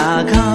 他看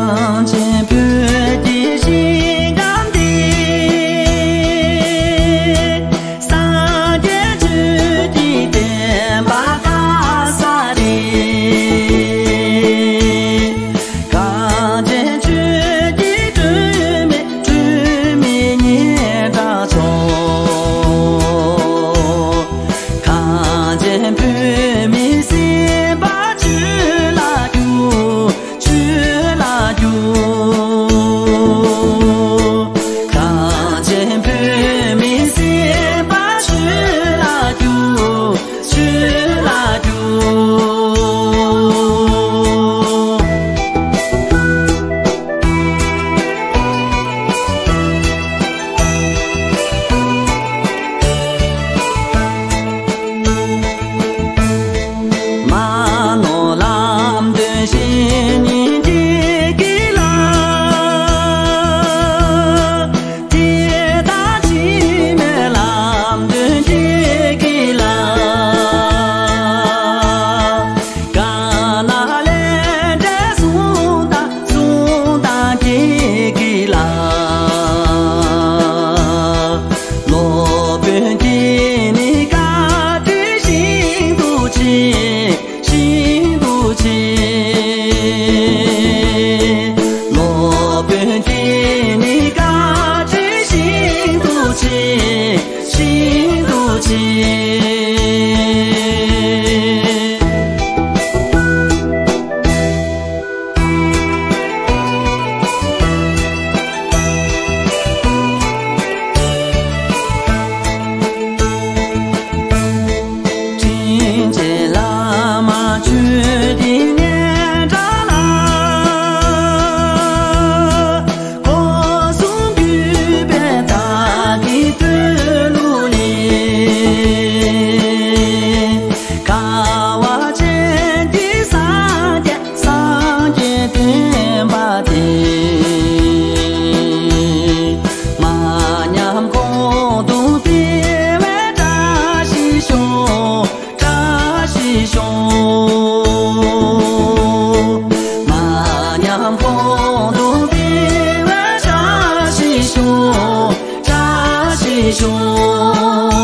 Oh chi. 你说。